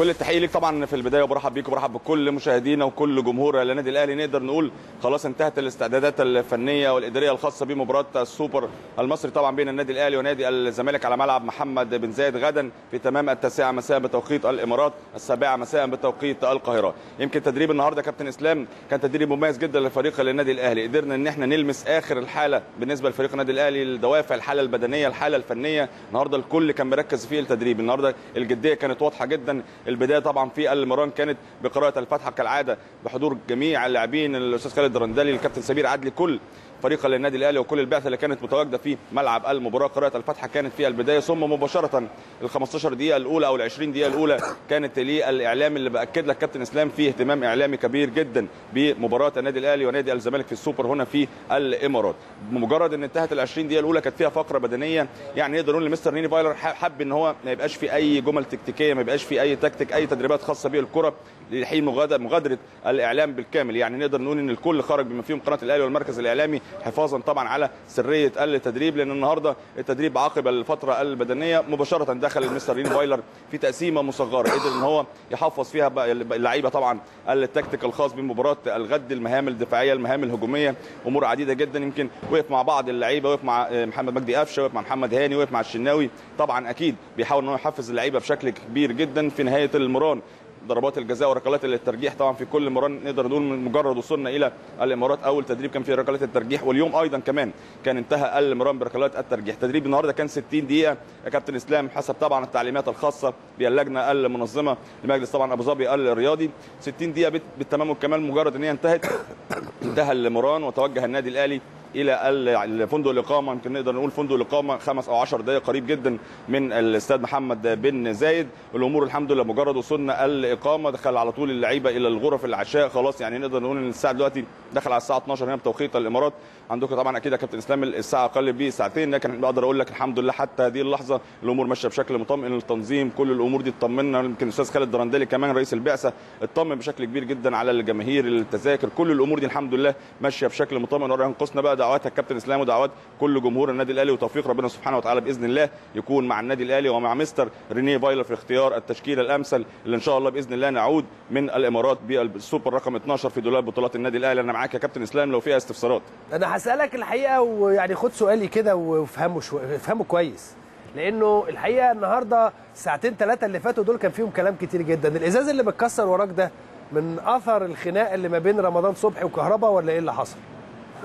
كل التحية ليك طبعا في البداية وبرحب بيك وبرحب بكل مشاهدينا وكل جمهور النادي الأهلي. نقدر نقول خلاص انتهت الاستعدادات الفنية والإدارية الخاصة بمباراة السوبر المصري طبعا بين النادي الأهلي ونادي الزمالك على ملعب محمد بن زايد غدا في تمام التاسعة مساء بتوقيت الإمارات السابعة مساء بتوقيت القاهرة. يمكن تدريب النهارده كابتن إسلام كان تدريب مميز جدا لفريق النادي الأهلي. قدرنا إن إحنا نلمس آخر الحالة بالنسبة لفريق النادي الأهلي الدوافع الحالة البدنية الحالة الفنية. النهارده الكل كان مركز في التدريب. النهارده الجدية كانت واضحة جدا البداية طبعا في المران كانت بقراءة الفاتحه كالعادة بحضور جميع اللاعبين الأستاذ خالد الرندلي الكابتن سمير عدلي كل فريق النادي الاهلي وكل البعثه اللي كانت متواجده في ملعب المباراه. قراءة الفاتحه كانت في البداية ثم مباشرة ال 15 دقيقة الأولى أو ال 20 دقيقة الأولى كانت للإعلام اللي بأكد لك كابتن إسلام فيه اهتمام إعلامي كبير جدا بمباراة النادي الأهلي ونادي الزمالك في السوبر هنا في الإمارات. بمجرد إن انتهت ال 20 دقيقة الأولى كانت فيها فقرة بدنية. يعني نقدر نقول لمستر رينيه فايلر حب إن هو ما يبقاش في أي جمل تكتيكية ما يبقاش في أي تكتيك أي تدريبات خاصة بالكره لحين مغادرة الإعلام بالكامل. يعني نقدر نقول إن الكل خرج بما فيهم قناة الأهلي والمركز الإعلامي حفاظا طبعا على سرية التدريب لأن النهارده التدريب عقب الفترة البدنيه مباشرة دخل المستر رينيه فايلر في تقسيمة مصغرة قدر إن هو يحفظ فيها اللعيبة طبعا التكتيك الخاص بمباراة الغد المهام الدفاعية المهام الهجومية أمور عديدة جدا. يمكن وقف مع بعض اللعيبة وقف مع محمد مجدي قفشة وقف مع محمد هاني وقف مع الشناوي. طبعا أكيد بيحاول إن هو يحفز اللعيبة بشكل كبير جدا في نهاية المران. ضربات الجزاء وركلات الترجيح. طبعا في كل مران نقدر نقول من مجرد وصولنا إلى الإمارات. أول تدريب كان فيه ركلات الترجيح واليوم أيضا كمان كان انتهى المران بركلات الترجيح. تدريب النهارده كان 60 دقيقة. يا كابتن إسلام حسب طبعا التعليمات الخاصة باللجنه المنظمة لمجلس طبعا أبو ظبي الرياضي. 60 دقيقة بالتمام والكمال مجرد إن هي انتهت. انتهى المران وتوجه النادي الأهلي إلى فندق الإقامة. يمكن نقدر نقول فندق الإقامة خمس أو 10 دقائق قريب جدا من الاستاد محمد بن زايد. الأمور الحمد لله مجرد وصولنا الإقامة. دخل على طول اللعيبة إلى الغرف العشاء. خلاص يعني نقدر نقول إن الساعة دلوقتي دخل على الساعة 12 هنا بتوقيت الإمارات. عندكم طبعا أكيد يا كابتن إسلام الساعة أقل بساعتين لكن بقدر أقول لك الحمد لله حتى هذه اللحظة الأمور ماشية بشكل مطمئن. التنظيم كل الأمور دي اطمنا يمكن الأستاذ خالد درندلي كمان رئيس البعثة اطمن بشكل كبير جدا على الجماهير التذاكر. كل الأمور دي الحمد لله ماشية بشكل مطمئن. ينقصنا بقى دعوات الكابتن اسلام ودعوات كل جمهور النادي الأهلي وتوفيق ربنا سبحانه وتعالى بإذن الله يكون مع النادي الأهلي ومع مستر رينيه فايلر في اختيار التشكيلة الأمثل اللي إن شاء الله بإذن الله نعود من الإمارات بالسوبر رقم 12 في دولاب بطولات النادي الأهلي. أنا معاك يا كابتن اسلام لو فيها استفسارات. أنا هسألك الحقيقة ويعني خد سؤالي كده وافهمه شو... افهمه كويس. لأنه الحقيقة النهارده الساعتين ثلاثة اللي فاتوا دول كان فيهم كلام كتير جدا. الإزاز اللي بتكسر وراك ده من أثر الخناق اللي ما بين رمضان صبحي وكهربا ولا إيه اللي حصل؟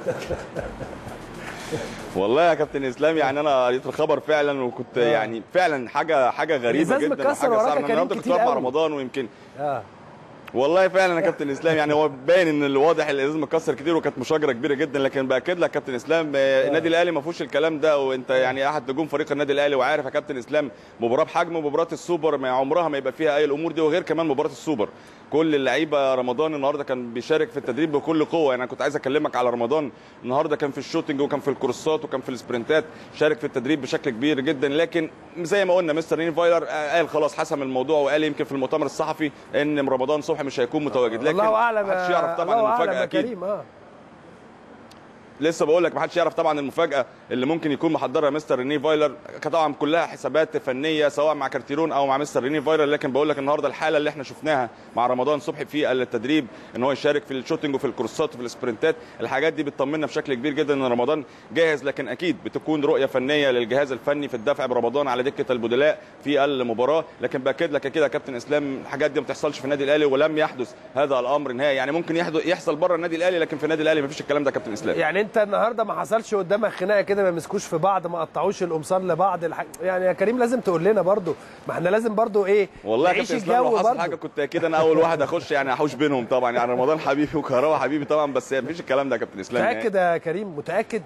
والله يا كابتن إسلام يعني أنا قريت الخبر فعلا وكنت آه. يعني فعلا حاجة حاجة غريبة جدا وراك صعبة. النهارده كنت مع. رمضان ويمكن. آه. والله فعلا يا كابتن إسلام يعني هو باين إن الواضح الإزاز مكسر كتير وكانت مشاجرة كبيرة جدا لكن باكد لك كابتن إسلام آه، النادي الأهلي ما فيهوش الكلام ده وأنت يعني أحد نجوم فريق النادي الأهلي وعارف يا كابتن إسلام مباراة بحجم مباراة السوبر ما عمرها ما يبقى فيها أي الأمور دي وغير كمان مباراة السوبر. كل اللعيبة رمضان النهارده كان بيشارك في التدريب بكل قوة. يعني أنا كنت عايز أكلمك على رمضان. النهارده كان في ال shooting وكان في الكروسات وكان في السبرنتات. شارك في التدريب بشكل كبير جدا. لكن زي ما قلنا مستر ريني فايلر آه، قال خلاص حسم الموضوع وقال يمكن في المؤتمر الصحفي إن رمضان صبحي مش هيكون متواجد. لكن الله أعلم محدش يعرف طبعا المفاجأة أكيد. كريم آه. لسه بقول لك ما حدش يعرف طبعا المفاجأة اللي ممكن يكون محضرها مستر ريني فايلر. طبعا كلها حسابات فنية سواء مع كارتيرون أو مع مستر ريني فايلر. لكن بقول لك النهارده الحالة اللي إحنا شفناها مع رمضان صبحي في التدريب إن هو يشارك في ال shooting وفي الكروسات وفي السبرنتات الحاجات دي بتطمنا بشكل كبير جدا إن رمضان جاهز. لكن أكيد بتكون رؤية فنية للجهاز الفني في الدفع برمضان على دكة البدلاء في المباراة. لكن بأكد لك كده يا كابتن إسلام الحاجات دي ما بتحصلش في النادي الأهلي ولم يحدث هذا الأمر نهائي. يعني ممكن يحصل بره النادي الأهلي لكن في النادي الأهلي ما فيش الكلام ده كابتن إسلام. يعني انت النهارده ما حصلش قدامك خناقه كده ما مسكوش في بعض ما قطعوش القمصان لبعض الح... يعني يا كريم لازم تقول لنا برضو ما إحنا لازم برضو إيه والله نعيش إسلام لو الجو حصل. حاجة كنت أكيد أنا أول واحد أخش يعني أحوش بينهم طبعا يعني رمضان حبيبي وكهربا حبيبي طبعا بس مفيش الكلام ده يا كابتن إسلام. متأكد يا كريم متأكد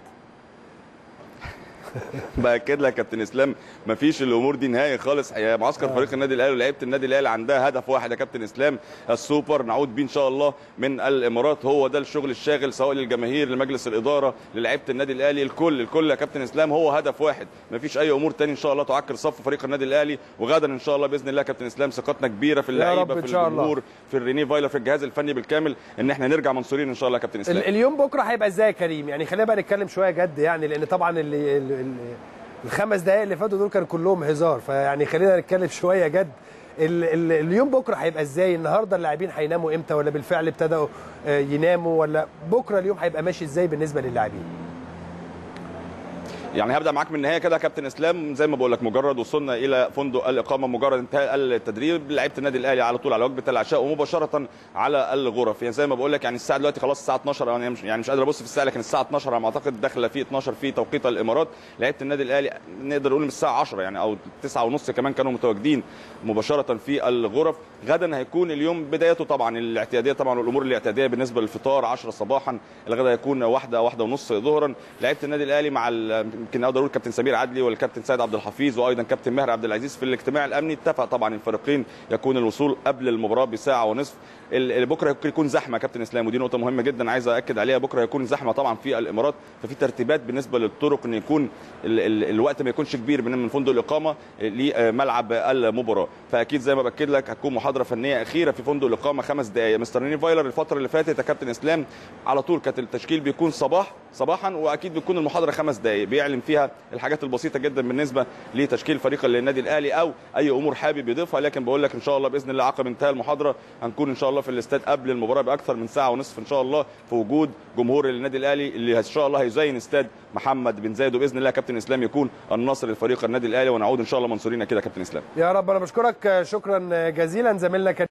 باكد لك يا كابتن اسلام مفيش الأمور دي نهائي خالص. يا معسكر فريق النادي الأهلي ولعيبة النادي الأهلي عندها هدف واحد يا كابتن اسلام السوبر نعود بيه إن شاء الله من الإمارات. هو ده الشغل الشاغل سواء للجماهير لمجلس الإدارة للعيبة النادي الأهلي الكل الكل يا كابتن اسلام. هو هدف واحد مفيش أي أمور تاني إن شاء الله تعكر صفو فريق النادي الأهلي. وغدا إن شاء الله بإذن الله يا كابتن اسلام ثقتنا كبيرة في اللعيبة في. الجمهور في ريني فايلر في الجهاز الفني بالكامل إن إحنا نرجع منصورين إن شاء الله يا كابتن اسلام. ال- اليوم بكرة هيبقى إزاي يا كريم؟ يعني خلينا بقى نتكلم شوية جد يعني لأن طبعا ال ال ال الخمس دقائق اللي فاتوا دول كانوا كلهم هزار. فيعني خلينا نتكلم شوية جد. ال ال اليوم بكرة هيبقى إزاي؟ النهارده اللاعبين هيناموا إمتى؟ ولا بالفعل ابتدوا آه، يناموا؟ ولا بكرة اليوم هيبقى ماشي إزاي بالنسبة للاعبين؟ يعني هبدأ معاك من النهاية كده كابتن إسلام. زي ما بقول لك مجرد وصلنا إلى فندق الإقامة مجرد انتهاء التدريب لعيبه النادي الأهلي على طول على وجبة العشاء ومباشرة على الغرف. يعني زي ما بقول لك يعني الساعة دلوقتي خلاص الساعة 12 يعني مش يعني مش قادر أبص في الساعة لكن الساعة 12 على ما أعتقد داخلة في 12 في توقيت الإمارات. لعيبه النادي الأهلي نقدر نقول من الساعة 10 يعني أو 9 ونص كمان كانوا متواجدين مباشرة في الغرف. غدا هيكون اليوم بدايته طبعا الاعتيادية طبعا والامور الاعتيادية بالنسبة للفطار 10 صباحا. الغدا هيكون واحدة واحدة ونص ظهرا. لعيبه النادي الأهلي مع يمكن أقدر أقول كابتن سمير عدلي والكابتن سيد عبد الحفيظ وأيضا كابتن ماهر عبد العزيز في الاجتماع الامني. اتفق طبعا الفريقين يكون الوصول قبل المباراة بساعة ونصف. بكرة يكون زحمة كابتن إسلام ودي نقطة مهمة جدا عايز أكد عليها. بكرة يكون زحمة طبعا في الإمارات ففي ترتيبات بالنسبة للطرق إن يكون ال ال الوقت ما يكونش كبير من من فندق الإقامة لملعب المباراة. فأكيد زي ما بأكد لك هتكون محاضرة فنية أخيرة في فندق الإقامة خمس دقائق مستر نيني فايلر الفترة اللي فاتت يا كابتن إسلام على طول كانت التشكيل بيكون صباح. صباحا وأكيد بتكون المحاضرة خمس دقائق بيعلن فيها الحاجات البسيطة جدا بالنسبة لتشكيل فريق النادي الأهلي أو أي أمور حابب يضيفها. لكن بقول لك إن شاء الله بإذن الله عقب انتهاء المحاضرة هنكون إن شاء الله في الاستاد قبل المباراة بأكثر من ساعة ونصف إن شاء الله في وجود جمهور النادي الأهلي اللي إن شاء الله هيزين استاد محمد بن زايد. وبإذن الله كابتن إسلام يكون النصر لفريق النادي الأهلي. ونعود إن شاء الله منصورين كده كابتن إسلام. يا رب أنا بشكرك. شكرا جزيلا. زميلنا